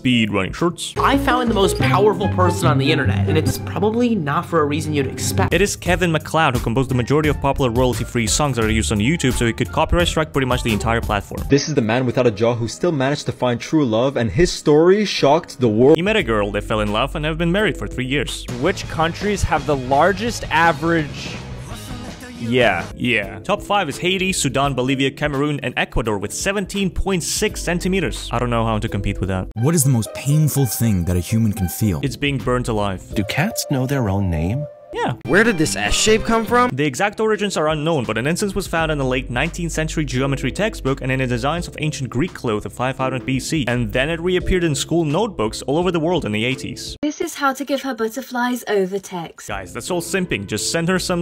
speed running shorts. I found the most powerful person on the internet, and it's probably not for a reason you'd expect. It is Kevin MacLeod who composed the majority of popular royalty-free songs that are used on YouTube so he could copyright strike pretty much the entire platform. This is the man without a jaw who still managed to find true love, and his story shocked the world. He met a girl, they fell in love, and have been married for three years. Which countries have the largest average yeah. Yeah. Top 5 is Haiti, Sudan, Bolivia, Cameroon, and Ecuador with 17.6 centimeters. I don't know how to compete with that. What is the most painful thing that a human can feel? It's being burnt alive. Do cats know their own name? Yeah. Where did this S shape come from? The exact origins are unknown, but an instance was found in a late 19th century geometry textbook and in the designs of ancient Greek cloth of 500 BC, and then it reappeared in school notebooks all over the world in the 80s. This is how to give her butterflies over text. Guys, that's all simping, just send her some